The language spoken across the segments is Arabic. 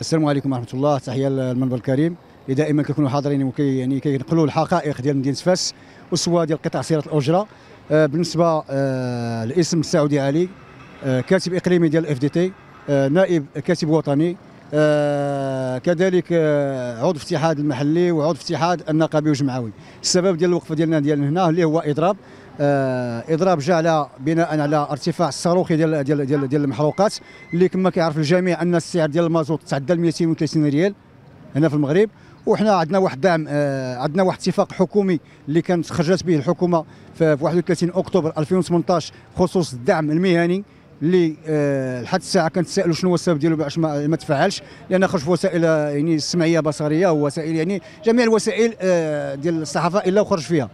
السلام عليكم ورحمة الله. تحية للمنبر الكريم. اللي دائما كنكونوا حاضرين وكي يعني كينقلوا الحقائق ديال مدينة فاس وسوا ديال قطاع سيارة الأجرة. آه بالنسبة آه لاسم السعودي علي آه كاتب إقليمي ديال ال FDT نائب كاتب وطني كذلك آه عضو في الاتحاد المحلي وعضو في الاتحاد النقابي والجمعوي. السبب ديال الوقفة ديالنا ديال هنا اللي هو إضراب آه إضراب جاء على بناء على ارتفاع الصاروخي ديال ديال ديال, ديال المحروقات اللي كما كيعرف الجميع أن السعر ديال المازوت تعدى ال 230 ريال هنا في المغرب. وحنا عندنا واحد دعم آه عندنا واحد اتفاق حكومي اللي كانت خرجت به الحكومة في 31 أكتوبر 2018 بخصوص الدعم المهني. اللي آه لحد الساعة كنتسائلوا شنو هو السبب ديالو باش ما, تفعلش لأن خرج في وسائل يعني سمعيه بصريه ووسائل يعني جميع الوسائل آه ديال الصحافة إلا وخرج فيها.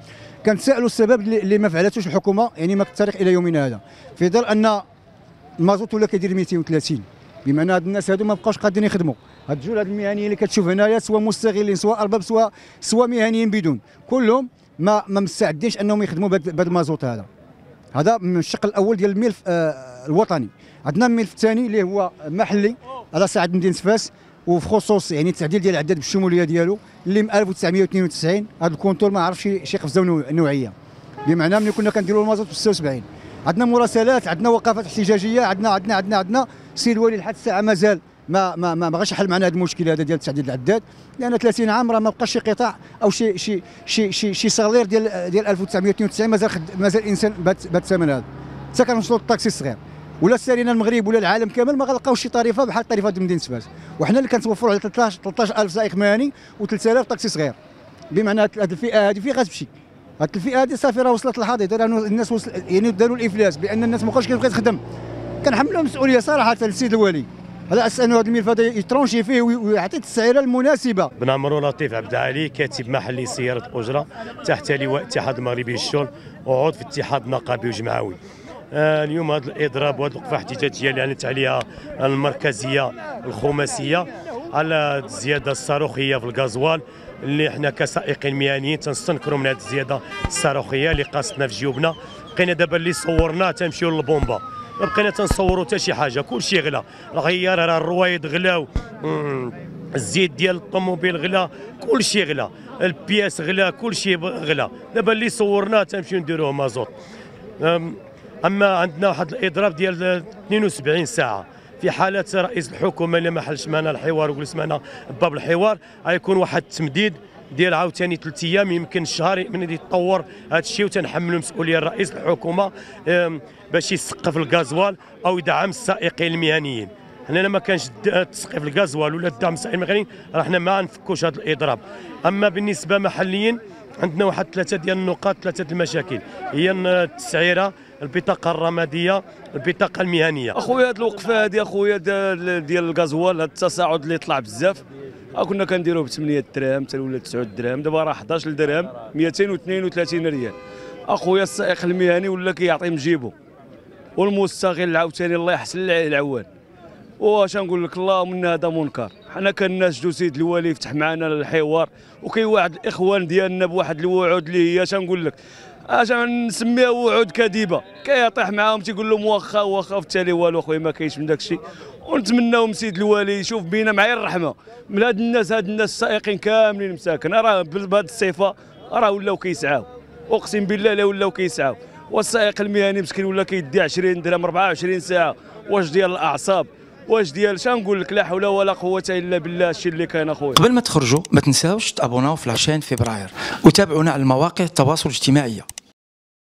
كنتسائلوا السبب اللي ما فعلتوش الحكومة يعني ما التاريخ إلى يومنا هذا. في ظل أن المازوت ولا كيدير 230 بمعنى هاد الناس هادو ما بقاوش قادرين يخدموا. هاد الجول هاد المهنيين اللي كتشوف هنايا سواء مستغلين سواء أرباب سواء سواء مهنيين بدون. كلهم ما ما مستعدينش أنهم يخدموا بهذا المازوت هذا. هذا من الشق الأول ديال الملف آه الوطني. عندنا الملف الثاني اللي هو محلي على صعيد مدينه فاس وفي خصوص يعني التعديل ديال العداد بالشمولية ديالو اللي من 1992 هذا ال compteur ما عرفش شي قفزه نوعية. بمعنى ملي كنا كنديروا المازوت في 76 عندنا مراسلات عندنا وقفات احتجاجية عندنا عندنا عندنا عندنا السيد الوالي لحد الساعة مازال ما ما ما بغاش يحل معنا هذا المشكل هذا ديال تعديل العداد. لأن 30 عام راه ما بقاش شي قطاع أو شي شي شي شي, شي صغير ديال ديال 1992 مازال مازال الإنسان بات الثمن هذا. حتى كنوصلوا للطاكسي الصغير. ولا سالينا المغرب ولا العالم كامل ما غنلقاوش شي طريفة بحال الطريفة ديال مدينة فاس وحنا اللي كنتوفروا على 13 13000 سائق مهني و3000 طاكسي صغير. بمعنى هذه الفئة هذه فين غتمشي؟ هذه الفئة هذه صافي راه وصلت للحضيض الناس وصل يعني داروا الإفلاس بأن الناس ما بقاوش تخدم. كنحملوا المسؤولية صراحة للسيد الوالي. هذا اس انه هذا الملف هذا يترونشي فيه ويعطي التسعيرة المناسبة. بنعمرو لطيف عبد العالي كاتب محلي سيارة الاجره تحت لواء الاتحاد المغربي للشغل وعضو في الاتحاد النقابي والجمعوي آه اليوم هذا الإضراب وهذه الوقفه الاحتجاجيه اللي اعلنت عليها المركزية الخماسية على الزيادة الصاروخية في الغازوال اللي إحنا كسائقين مهنيين تنستنكروا من هذه الزيادة الصاروخية اللي قاصتنا في جيوبنا. بقينا دابا اللي صورنا تنمشيو للبومبا. ما بقينا تنصوروا حتى شي حاجة كلشي غلا. الغيار راه الروايد غلاو الزيت ديال الطوموبيل غلا كلشي غلا. البياس غلا كلشي غلا. دابا اللي صورناه تنمشيو نديروه مازوت. أما عندنا واحد الإضراب ديال 72 ساعة. في حالة رئيس الحكومة اللي ما حلش معنا الحوار وجلس معنا باب الحوار غيكون واحد التمديد ديال عاوتاني ثلاث أيام يمكن شهر من يتطور هذا الشيء وتنحملوا مسؤولية رئيس الحكومة باش يسقف الغازوال أو يدعم السائقين المهنيين. حنا ما كانش تسقيف الغازوال ولا الدعم السائقين المهنيين راه حنا ما نفكوش هذا الإضراب. أما بالنسبة محليا عندنا واحد ثلاثة ديال النقاط ثلاثة المشاكل. هي التسعيرة البطاقة الرمادية البطاقة المهنية. أخويا هذه الوقفه هذه أخويا ديال الغازوال هذا التصاعد اللي طلع بزاف. كنا كنديروه ب 8 دراهم حتى ولا 9 دراهم دابا راه 11 درهم 232 ريال. أخويا السائق المهني ولا كيعطي من جيبو. والمستغل عاوتاني الله يحسن العوان. واش نقول لك؟ الله من هذا منكر. حنا كناسجدوا سيد الوالي يفتح معنا الحوار وكاين واحد الإخوان ديالنا بواحد الوعود اللي هي نقول لك؟ اش نسميها وعود كاذبه كيطيح معاهم تيقول لهم واخا واخا في التالي والو اخويا ما كاينش من داك الشيء ونتمناو من سيد الوالي يشوف بينا معايا الرحمة. من هاد الناس هاد الناس السائقين كاملين مساكن. راه بهذه الصفه راه ولاو كيسعاو. أقسم بالله لا ولاو كيسعاو. والسائق المهني مسكين ولا كيدي 20 درهم 24 ساعة. واش ديال الأعصاب؟ واش ديال نقول لك؟ لا حول ولا قوة إلا بالله الشيء اللي كاين أخويا. قبل ما تخرجوا ما تنساوش تابوناو في la chaîne فبراير وتابعونا على المواقع التواصل الاجتماعي.